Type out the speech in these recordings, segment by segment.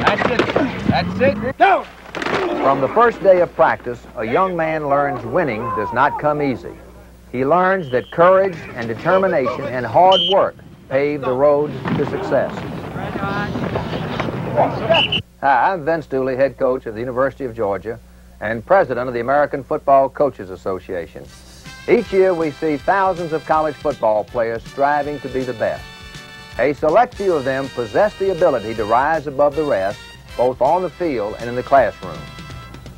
That's it. That's it. Down. From the first day of practice, a young man learns winning does not come easy. He learns that courage and determination and hard work pave the road to success. Hi, I'm Vince Dooley, head coach of the University of Georgia and president of the American Football Coaches Association. Each year we see thousands of college football players striving to be the best. A select few of them possess the ability to rise above the rest, both on the field and in the classroom.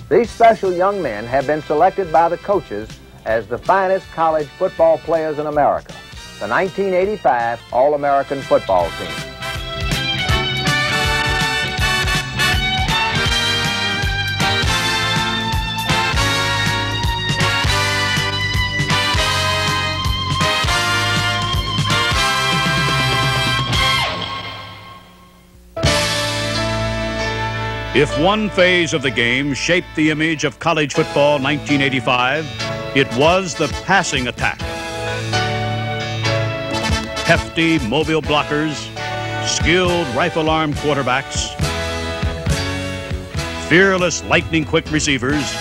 These special young men have been selected by the coaches as the finest college football players in America, the 1985 All-American Football Team. If one phase of the game shaped the image of college football 1985, it was the passing attack. Hefty mobile blockers, skilled rifle arm quarterbacks, fearless lightning quick receivers,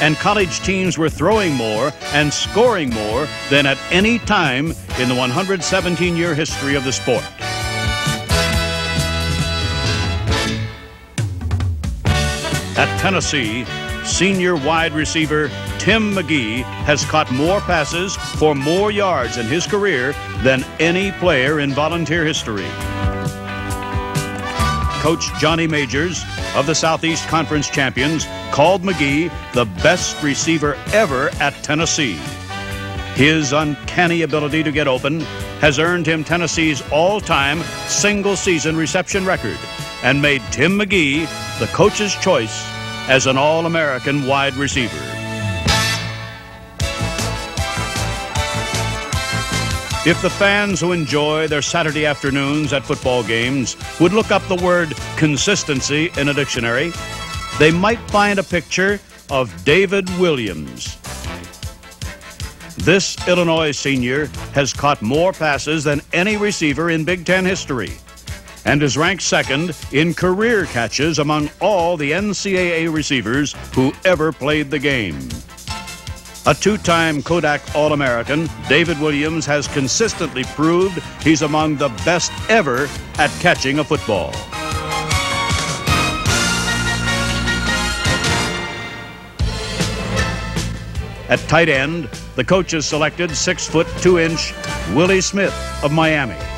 and college teams were throwing more and scoring more than at any time in the 117 year history of the sport. At Tennessee, senior wide receiver Tim McGee has caught more passes for more yards in his career than any player in volunteer history. Coach Johnny Majors of the Southeast Conference champions called McGee the best receiver ever at Tennessee. His uncanny ability to get open has earned him Tennessee's all-time single-season reception record and made Tim McGee the coach's choice as an All American wide receiver. If the fans who enjoy their Saturday afternoons at football games would look up the word consistency in a dictionary, they might find a picture of David Williams. This Illinois senior has caught more passes than any receiver in Big Ten history and is ranked second in career catches among all the NCAA receivers who ever played the game. A two-time Kodak All-American, David Williams has consistently proved he's among the best ever at catching a football. At tight end, the coaches selected six foot two inch Willie Smith of Miami.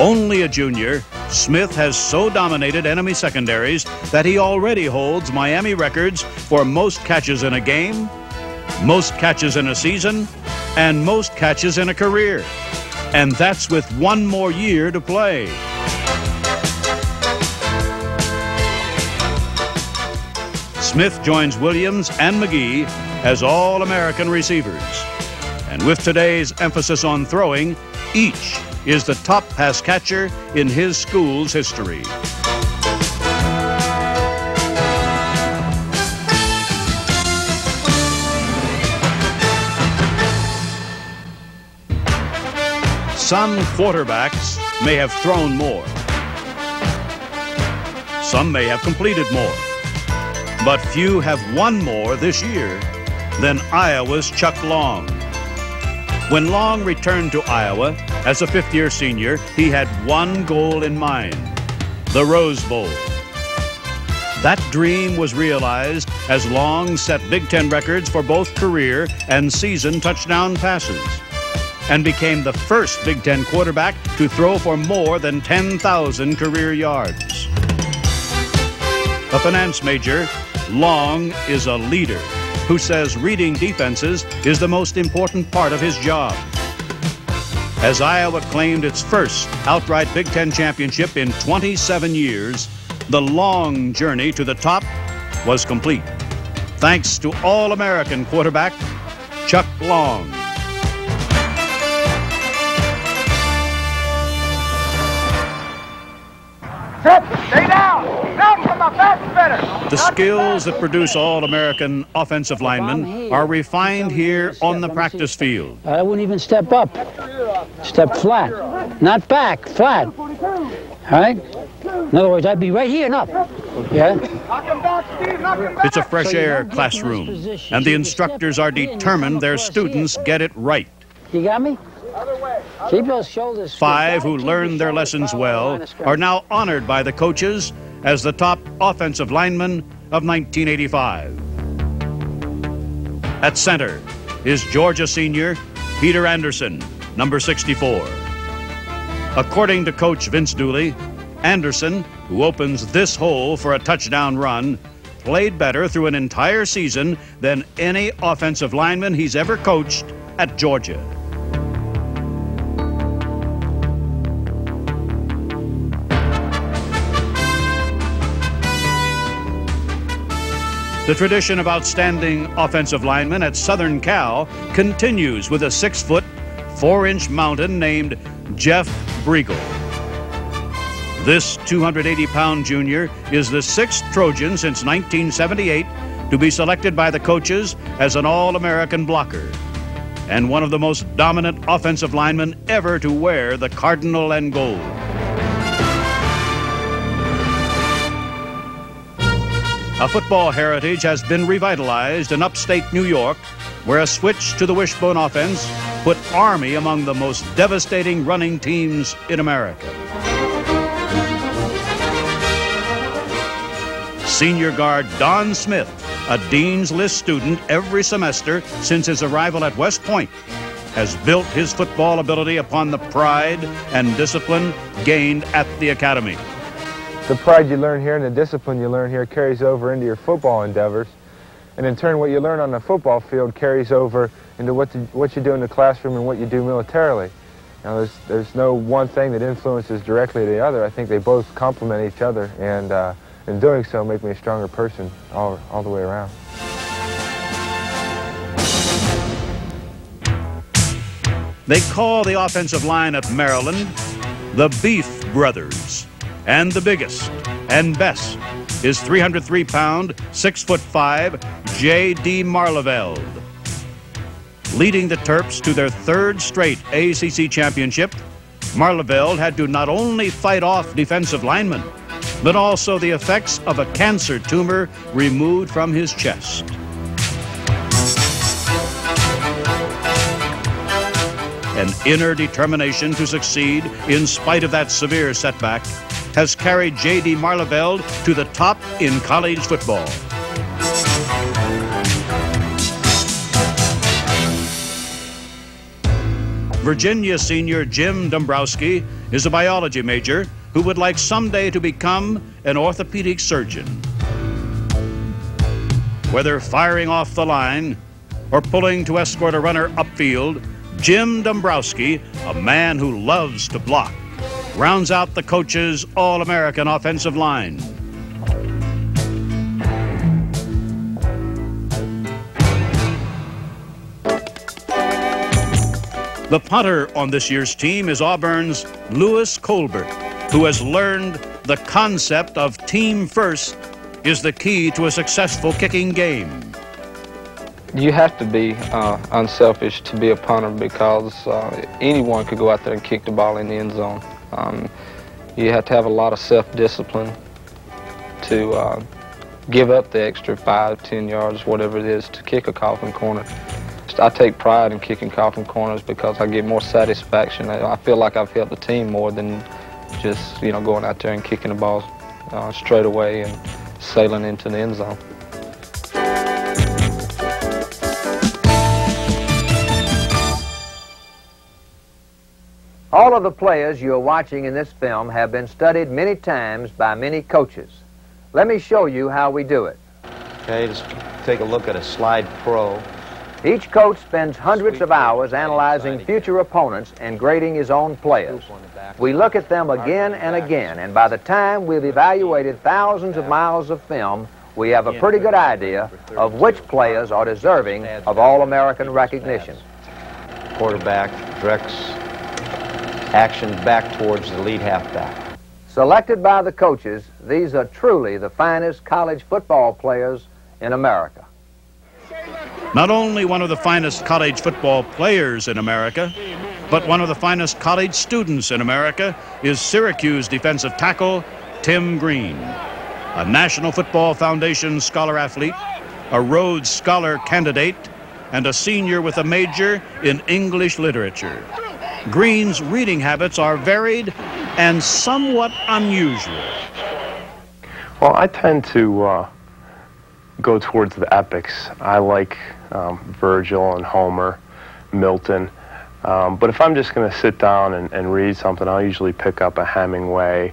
Only a junior, Smith has so dominated enemy secondaries that he already holds Miami records for most catches in a game, most catches in a season, and most catches in a career. And that's with one more year to play. Smith joins Williams and McGee as All American receivers. And with today's emphasis on throwing, each is the top pass catcher in his school's history. Some quarterbacks may have thrown more. Some may have completed more. But few have won more this year than Iowa's Chuck Long. When Long returned to Iowa as a fifth year senior, he had one goal in mind the Rose Bowl. That dream was realized as Long set Big Ten records for both career and season touchdown passes and became the first Big Ten quarterback to throw for more than 10,000 career yards. A finance major, Long is a leader who says reading defenses is the most important part of his job. As Iowa claimed its first outright Big Ten championship in 27 years, the long journey to the top was complete. Thanks to All American quarterback Chuck Long. The fast better! The skills that produce all American offensive linemen are refined here on the practice field. I wouldn't even step up. Step flat. Not back, flat. All right? In other words, I'd be right here and up. Yeah? Knock him back, Steve. Knock him back. It's a fresh air don't get to classroom, and the instructors are in and come determined their students get it right. You got me? Other way. Keep those shoulders. Five who learned their lessons parallel to the well line of scrimmage. are now honored by the coaches as the top offensive lineman of 1985. At center is Georgia senior Peter Anderson, number 64. According to coach Vince Dooley, Anderson, who opens this hole for a touchdown run, played better through an entire season than any offensive lineman he's ever coached at Georgia. The tradition of outstanding offensive linemen at Southern Cal continues with a six foot, four inch mountain named Jeff Bregel. This 280 pound junior is the sixth Trojan since 1978 to be selected by the coaches as an All American blocker and one of the most dominant offensive linemen ever to wear the cardinal and gold. A football heritage has been revitalized in upstate New York, where a switch to the wishbone offense put Army among the most devastating running teams in America. Senior guard Don Smith, a Dean's List student every semester since his arrival at West Point, has built his football ability upon the pride and discipline gained at the academy. The pride you learn here and the discipline you learn here carries over into your football endeavors. And in turn, what you learn on the football field carries over into what, what you do in the classroom and what you do militarily. Now, there's, there's no one thing that influences directly the other. I think they both complement each other, and uh, in doing so, make me a stronger person all, all the way around. They call the offensive line at Maryland the Beef Brothers. And the biggest and best is 303 pound, 6 foot 5 J.D. Maarleveld. Leading the Terps to their third straight ACC championship, Maarleveld had to not only fight off defensive linemen, but also the effects of a cancer tumor removed from his chest. An inner determination to succeed in spite of that severe setback has carried J.D. Maarleveld to the top in college football. Virginia senior Jim Dombrowski is a biology major who would like someday to become an orthopedic surgeon. Whether firing off the line or pulling to escort a runner upfield, Jim Dombrowski, a man who loves to block, rounds out the coach's All American offensive line. The punter on this year's team is Auburn's Lewis Colbert, who has learned the concept of team first is the key to a successful kicking game. You have to be uh, unselfish to be a punter because uh, anyone could go out there and kick the ball in the end zone. Um, you have to have a lot of self-discipline to uh, give up the extra five, ten yards, whatever it is, to kick a coffin corner. I take pride in kicking coffin corners because I get more satisfaction. I feel like I've helped the team more than just you know going out there and kicking the ball uh, straight away and sailing into the end zone. All of the players you are watching in this film have been studied many times by many coaches. Let me show you how we do it. Okay, just take a look at a slide pro. Each coach spends hundreds of hours analyzing future opponents and grading his own players. We look at them again and again, and by the time we've evaluated thousands of miles of film, we have a pretty good idea of which players are deserving of All-American recognition. Quarterback directs action back towards the lead halfback. Selected by the coaches, these are truly the finest college football players in America. Not only one of the finest college football players in America, but one of the finest college students in America is Syracuse defensive tackle Tim Green, a National Football Foundation Scholar Athlete, a Rhodes Scholar candidate, and a senior with a major in English literature. Green's reading habits are varied and somewhat unusual. Well, I tend to uh, go towards the epics. I like um, Virgil and Homer, Milton. Um, but if I'm just going to sit down and, and read something, I'll usually pick up a Hemingway,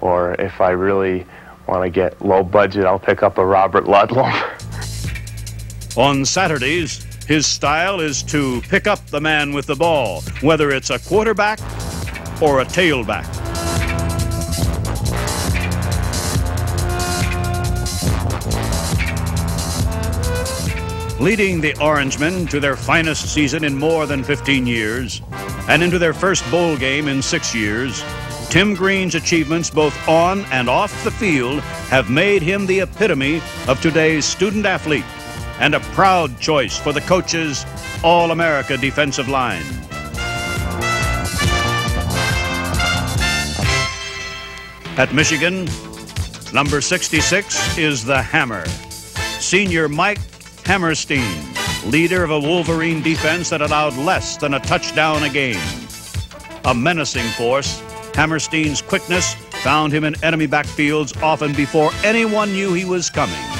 or if I really want to get low budget, I'll pick up a Robert Ludlum. On Saturdays, his style is to pick up the man with the ball, whether it's a quarterback or a tailback. Leading the Orangemen to their finest season in more than 15 years and into their first bowl game in six years, Tim Green's achievements both on and off the field have made him the epitome of today's student athlete and a proud choice for the coach's All America defensive line. At Michigan, number 66 is the Hammer. Senior Mike Hammerstein, leader of a Wolverine defense that allowed less than a touchdown a game. A menacing force, Hammerstein's quickness found him in enemy backfields often before anyone knew he was coming.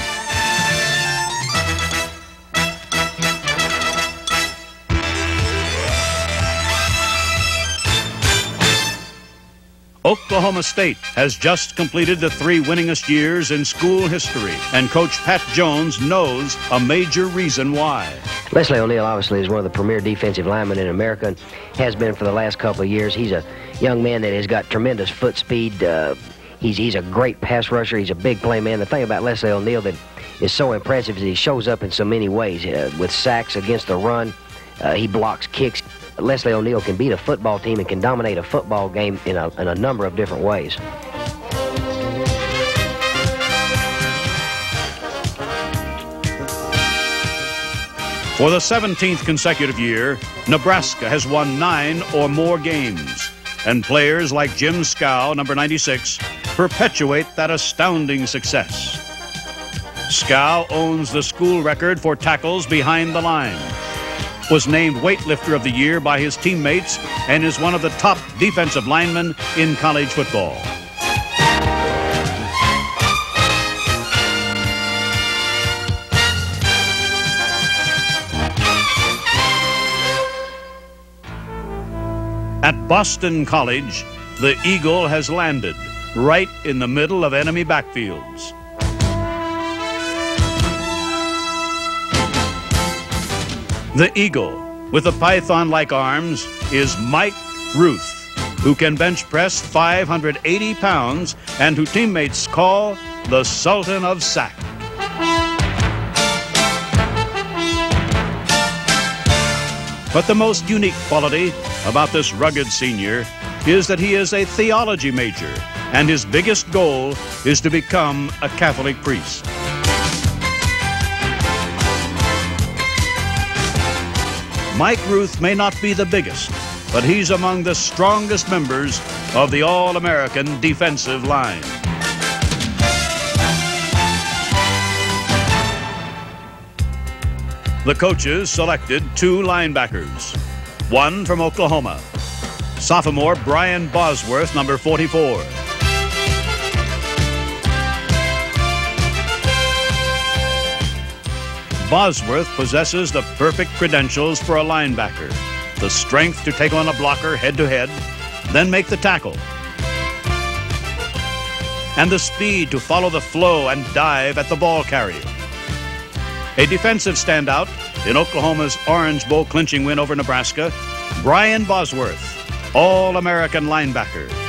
Oklahoma State has just completed the three winningest years in school history, and Coach Pat Jones knows a major reason why. Leslie O'Neill obviously is one of the premier defensive linemen in America and has been for the last couple of years. He's a young man that has got tremendous foot speed. Uh, he's, he's a great pass rusher. He's a big play man. The thing about Leslie O'Neill that is so impressive is he shows up in so many ways uh, with sacks against the run. Uh, he blocks kicks. Leslie O'Neill can beat a football team and can dominate a football game in a, in a number of different ways. For the 17th consecutive year, Nebraska has won nine or more games. And players like Jim Skow, number 96, perpetuate that astounding success. Skow owns the school record for tackles behind the line was named weightlifter of the year by his teammates and is one of the top defensive linemen in college football. At Boston College, the Eagle has landed right in the middle of enemy backfields. The Eagle, with the python-like arms, is Mike Ruth, who can bench press 580 pounds and who teammates call the Sultan of Sack. But the most unique quality about this rugged senior is that he is a theology major, and his biggest goal is to become a Catholic priest. Mike Ruth may not be the biggest, but he's among the strongest members of the All American defensive line. The coaches selected two linebackers, one from Oklahoma, sophomore Brian Bosworth, number 44. Bosworth possesses the perfect credentials for a linebacker the strength to take on a blocker head to head, then make the tackle, and the speed to follow the flow and dive at the ball carrier. A defensive standout in Oklahoma's Orange Bowl clinching win over Nebraska, Brian Bosworth, All American linebacker.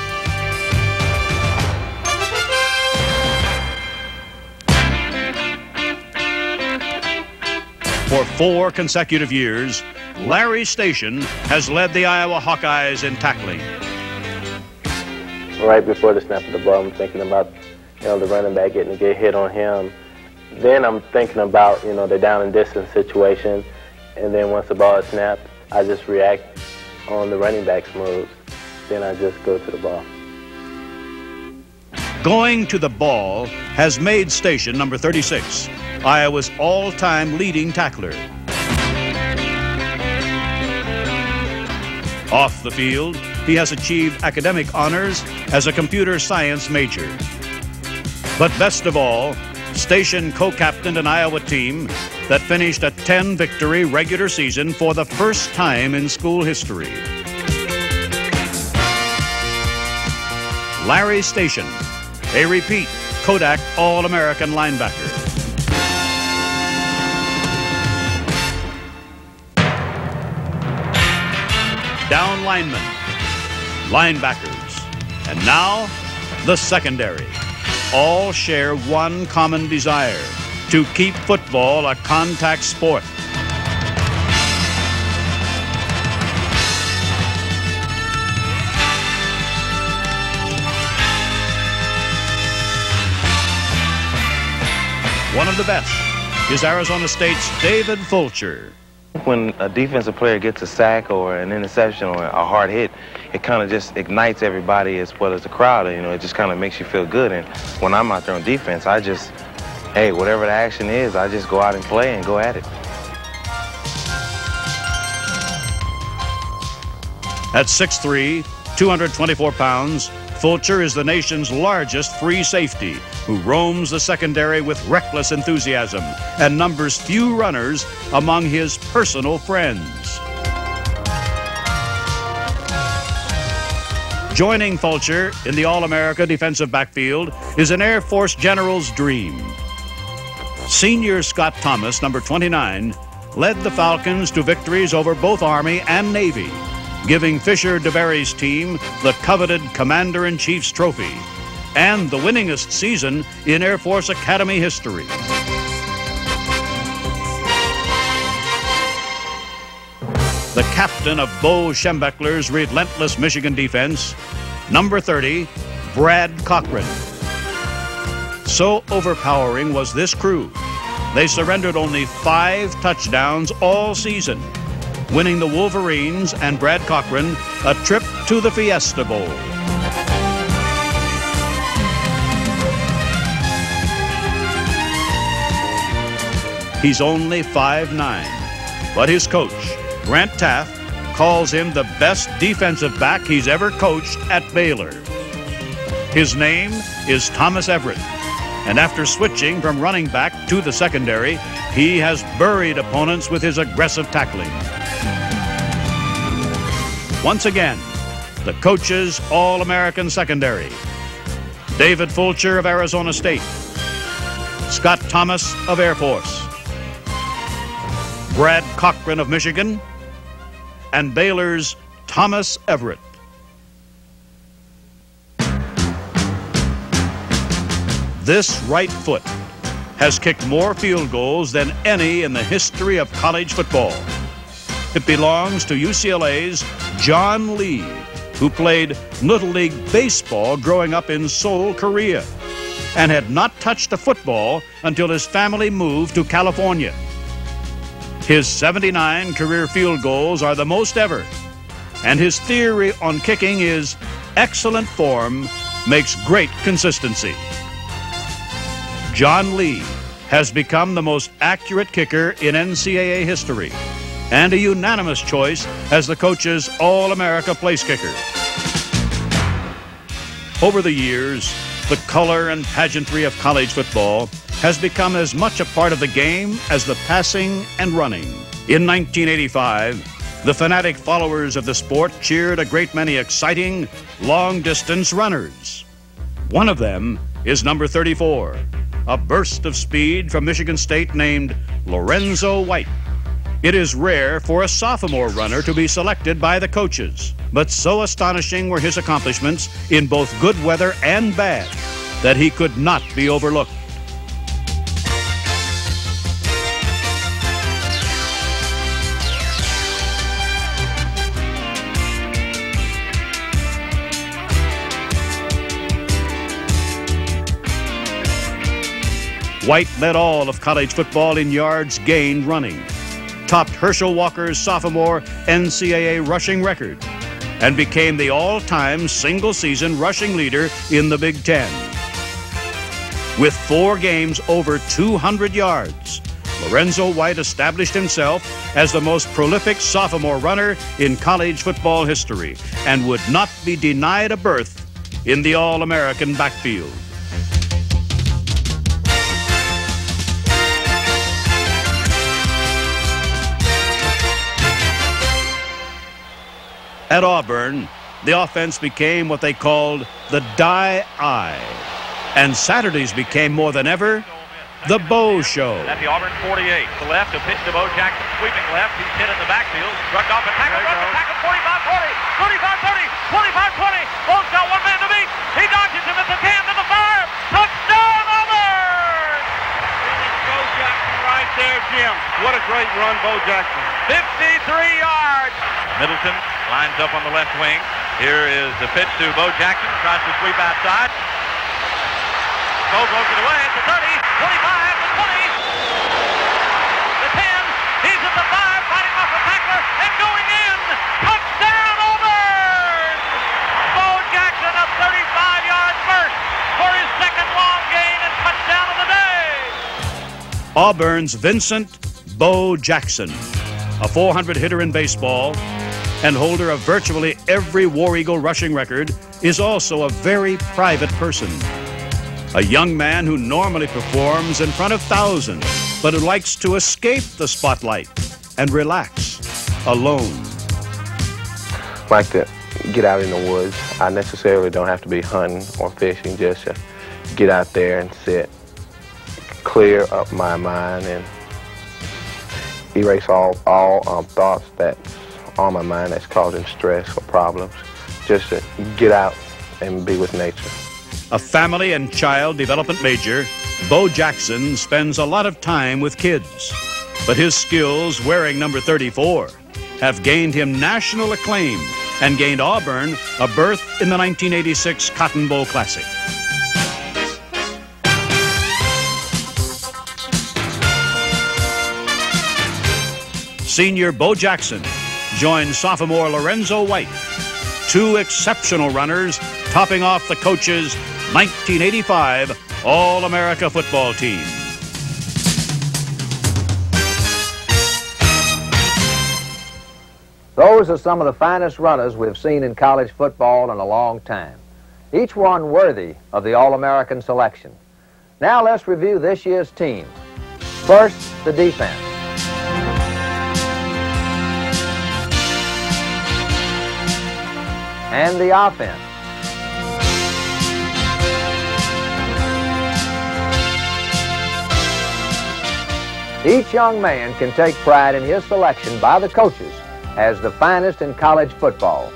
For four consecutive years, Larry Station has led the Iowa Hawkeyes in tackling. Right before the snap of the ball, I'm thinking about, you know, the running back getting to get hit on him. Then I'm thinking about, you know, the down and distance situation. And then once the ball is snapped, I just react on the running back's moves. Then I just go to the ball. Going to the ball has made station number 36 Iowa's all-time leading tackler. Off the field, he has achieved academic honors as a computer science major. But best of all, Station co-captained an Iowa team that finished a 10-victory regular season for the first time in school history. Larry Station, a repeat Kodak All-American linebacker. Down linemen, linebackers, and now the secondary all share one common desire to keep football a contact sport. One of the best is Arizona State's David Fulcher. When a defensive player gets a sack or an interception or a hard hit, it kind of just ignites everybody as well as the crowd. You know, it just kind of makes you feel good. And when I'm out there on defense, I just, hey, whatever the action is, I just go out and play and go at it. At 6'3", 224 pounds, Fulcher is the nation's largest free safety who roams the secondary with reckless enthusiasm and numbers few runners among his personal friends. Joining Fulcher in the All-America defensive backfield is an Air Force general's dream. Senior Scott Thomas, number 29, led the Falcons to victories over both Army and Navy giving Fisher DeBerry's team the coveted Commander-in-Chief's trophy and the winningest season in Air Force Academy history. The captain of Bo Schembechler's relentless Michigan defense, number 30, Brad Cochran. So overpowering was this crew, they surrendered only five touchdowns all season winning the Wolverines and Brad Cochran a trip to the Fiesta Bowl. He's only 5'9", but his coach, Grant Teaff, calls him the best defensive back he's ever coached at Baylor. His name is Thomas Everett, and after switching from running back to the secondary, he has buried opponents with his aggressive tackling. Once again, the coaches All American secondary David Fulcher of Arizona State, Scott Thomas of Air Force, Brad Cochran of Michigan, and Baylor's Thomas Everett. This right foot has kicked more field goals than any in the history of college football. It belongs to UCLA's John Lee, who played Little League Baseball growing up in Seoul, Korea, and had not touched a football until his family moved to California. His 79 career field goals are the most ever, and his theory on kicking is excellent form makes great consistency. John Lee has become the most accurate kicker in NCAA history and a unanimous choice as the coach's All America place kicker. Over the years, the color and pageantry of college football has become as much a part of the game as the passing and running. In 1985, the fanatic followers of the sport cheered a great many exciting, long distance runners. One of them is number 34, a burst of speed from Michigan State named Lorenzo White. It is rare for a sophomore runner to be selected by the coaches, but so astonishing were his accomplishments in both good weather and bad that he could not be overlooked. White led all of college football in yards gained running topped Herschel Walker's sophomore NCAA rushing record, and became the all time single season rushing leader in the Big Ten. With four games over 200 yards, Lorenzo White established himself as the most prolific sophomore runner in college football history and would not be denied a berth in the All American backfield. At Auburn, the offense became what they called the die eye. And Saturdays became more than ever the Bo Show. At the Auburn 48, to left, a pitch to Bo Jackson, sweeping left. He's hit in the backfield, shrugged off a tackle, runs the tackle, 45 20, 35 30, 25 20. Bo's got one man to beat. He dodges him at the 10 to the 5. Touchdown, Auburn! Bo Jackson right there, Jim. What a great run, Bo Jackson. 53 yards. Middleton lines up on the left wing. Here is the pitch to Bo Jackson, tries to sweep outside. Bo goes it away at the 30, 25, the 20, the 10. He's at the 5, fighting off a tackler and going in. Touchdown, Auburn! Bo Jackson, a 35-yard burst for his second long gain and touchdown of the day. Auburn's Vincent Bo Jackson, a 400 hitter in baseball and holder of virtually every War Eagle rushing record, is also a very private person. A young man who normally performs in front of thousands, but who likes to escape the spotlight and relax alone. like to get out in the woods. I necessarily don't have to be hunting or fishing, just to get out there and sit, clear up my mind and erase all, all um, thoughts that's on my mind that's causing stress or problems. Just to get out and be with nature. A family and child development major, Bo Jackson spends a lot of time with kids. But his skills wearing number 34 have gained him national acclaim and gained Auburn a berth in the 1986 Cotton Bowl Classic. Senior Bo Jackson joins sophomore Lorenzo White, two exceptional runners topping off the coach's 1985 All America football team. Those are some of the finest runners we've seen in college football in a long time. Each one worthy of the All-American selection. Now let's review this year's team. First, the defense. And the offense. Each young man can take pride in his selection by the coaches as the finest in college football.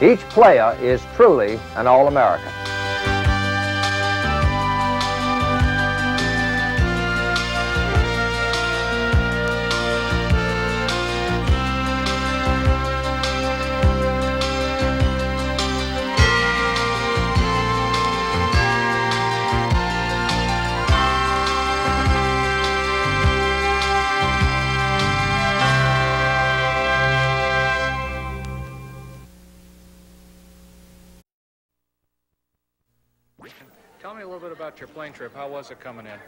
Each player is truly an All-American. Plane trip. How was it coming in?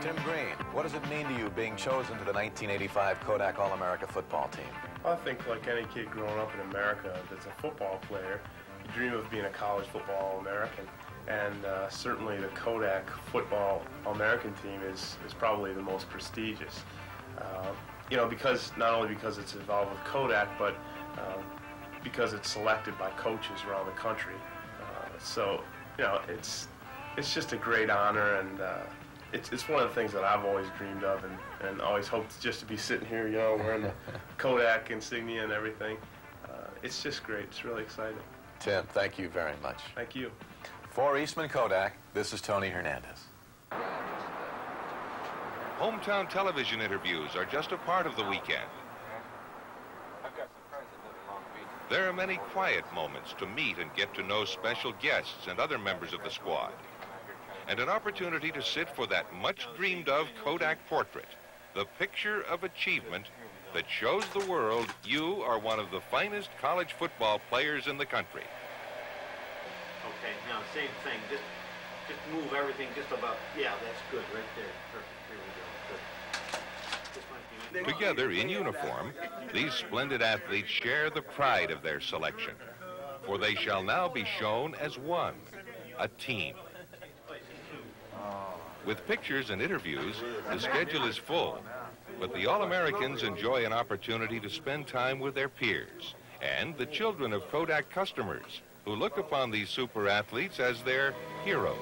Tim Green, what does it mean to you being chosen to the 1985 Kodak All-America football team? I think like any kid growing up in America that's a football player, you dream of being a college football American. And uh, certainly the Kodak football All American team is, is probably the most prestigious. Uh, you know, because not only because it's involved with Kodak, but um, because it's selected by coaches around the country. Uh, so, you know, it's it's just a great honor, and uh, it's it's one of the things that I've always dreamed of, and, and always hoped just to be sitting here, you know, wearing the Kodak insignia and everything. Uh, it's just great. It's really exciting. Tim, thank you very much. Thank you. For Eastman Kodak, this is Tony Hernandez. Hometown television interviews are just a part of the weekend. There are many quiet moments to meet and get to know special guests and other members of the squad. And an opportunity to sit for that much dreamed of Kodak portrait, the picture of achievement that shows the world you are one of the finest college football players in the country. Okay, now same thing. Just just move everything just about. Yeah, that's good right there. Perfect. Here we go. Good. Together in uniform, these splendid athletes share the pride of their selection. For they shall now be shown as one, a team. With pictures and interviews, the schedule is full, but the All-Americans enjoy an opportunity to spend time with their peers and the children of Kodak customers who look upon these super athletes as their heroes.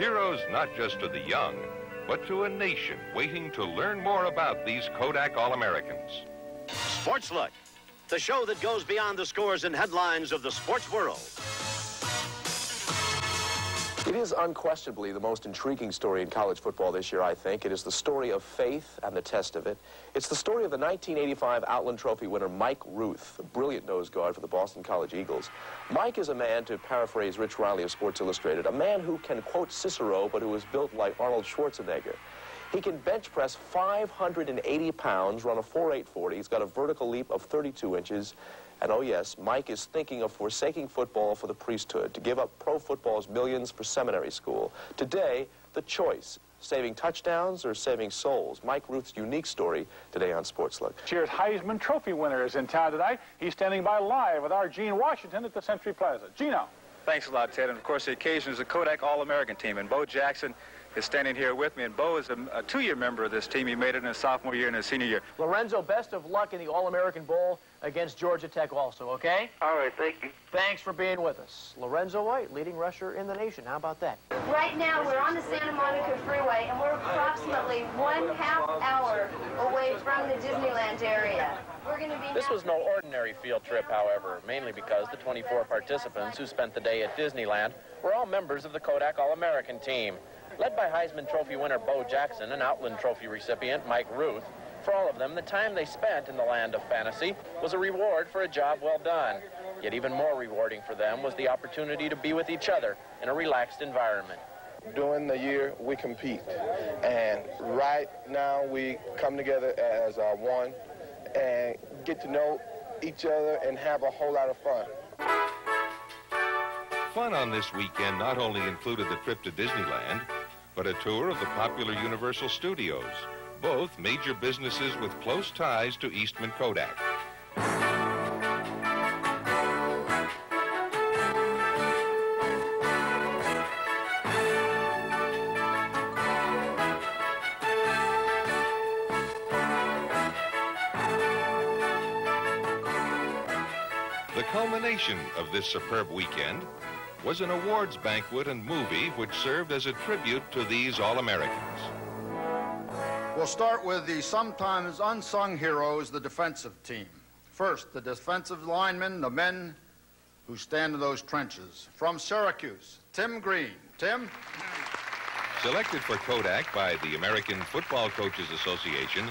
Heroes not just to the young, but to a nation waiting to learn more about these Kodak All-Americans. Sports Look, the show that goes beyond the scores and headlines of the sports world. It is unquestionably the most intriguing story in college football this year, I think. It is the story of faith and the test of it. It's the story of the 1985 Outland Trophy winner Mike Ruth, a brilliant nose guard for the Boston College Eagles. Mike is a man, to paraphrase Rick Reilly of Sports Illustrated, a man who can quote Cicero, but who is built like Arnold Schwarzenegger. He can bench press 580 pounds, run a 4.840. He's got a vertical leap of 32 inches. And oh yes, Mike is thinking of forsaking football for the priesthood, to give up pro football's millions for seminary school. Today, the choice, saving touchdowns or saving souls. Mike Ruth's unique story today on Sports Look. Cheers Heisman Trophy winner is in town tonight. He's standing by live with our Gene Washington at the Century Plaza. Gino. Thanks a lot, Ted. And of course, the occasion is the Kodak All-American team. And Bo Jackson is standing here with me. And Bo is a, a two-year member of this team. He made it in his sophomore year and his senior year. Lorenzo, best of luck in the All-American Bowl against Georgia Tech also, okay? All right, thank you. Thanks for being with us. Lorenzo White, leading rusher in the nation. How about that? Right now, we're on the Santa Monica Freeway, and we're approximately one half hour away from the Disneyland area. We're going to be... This was no ordinary field trip, however, mainly because the 24 participants who spent the day at Disneyland were all members of the Kodak All-American team. Led by Heisman Trophy winner Bo Jackson and Outland Trophy recipient Mike Ruth, for all of them, the time they spent in the land of fantasy was a reward for a job well done. Yet even more rewarding for them was the opportunity to be with each other in a relaxed environment. During the year, we compete. And right now, we come together as uh, one and get to know each other and have a whole lot of fun. Fun on this weekend not only included the trip to Disneyland, but a tour of the popular Universal Studios, both major businesses with close ties to Eastman Kodak. The culmination of this superb weekend was an awards banquet and movie which served as a tribute to these All-Americans. We'll start with the sometimes unsung heroes, the defensive team. First, the defensive linemen, the men who stand in those trenches. From Syracuse, Tim Green. Tim? Selected for Kodak by the American Football Coaches Association,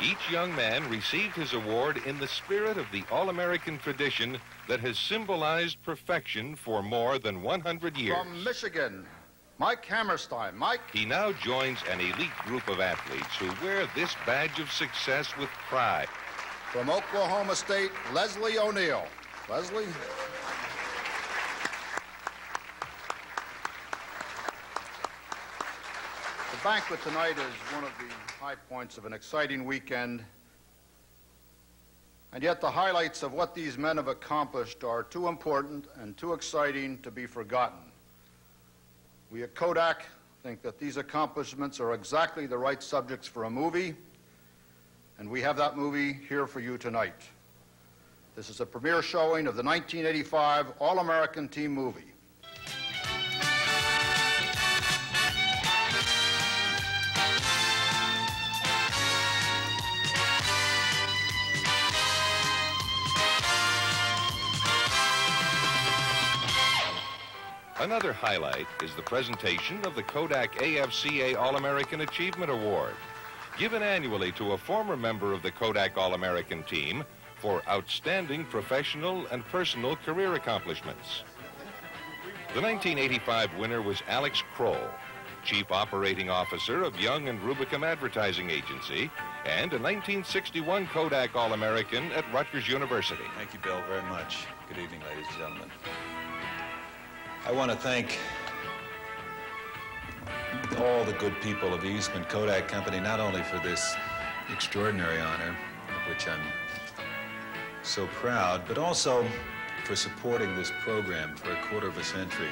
each young man received his award in the spirit of the All-American tradition that has symbolized perfection for more than 100 years. From Michigan, Mike Hammerstein. Mike? He now joins an elite group of athletes who wear this badge of success with pride. From Oklahoma State, Leslie O'Neill. Leslie? Banquet tonight is one of the high points of an exciting weekend And yet the highlights of what these men have accomplished are too important and too exciting to be forgotten. We at Kodak think that these accomplishments are exactly the right subjects for a movie, and we have that movie here for you tonight. This is a premiere showing of the 1985 All-American Team movie. Another highlight is the presentation of the Kodak AFCA All-American Achievement Award, given annually to a former member of the Kodak All-American team for outstanding professional and personal career accomplishments. The 1985 winner was Alex Kroll, Chief Operating Officer of Young and Rubicam Advertising Agency and a 1961 Kodak All-American at Rutgers University. Thank you, Bill, very much. Good evening, ladies and gentlemen. I want to thank all the good people of the Eastman Kodak Company, not only for this extraordinary honor, of which I'm so proud, but also for supporting this program for a quarter of a century.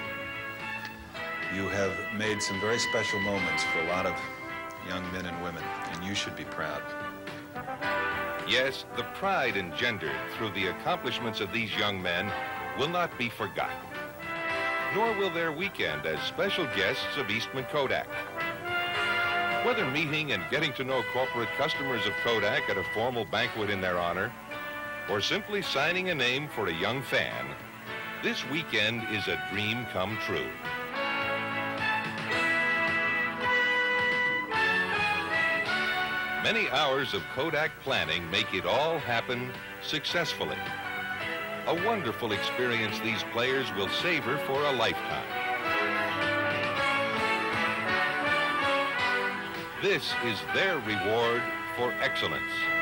You have made some very special moments for a lot of young men and women, and you should be proud. Yes, the pride engendered through the accomplishments of these young men will not be forgotten nor will their weekend as special guests of Eastman Kodak. Whether meeting and getting to know corporate customers of Kodak at a formal banquet in their honor, or simply signing a name for a young fan, this weekend is a dream come true. Many hours of Kodak planning make it all happen successfully. A wonderful experience these players will savor for a lifetime. This is their reward for excellence.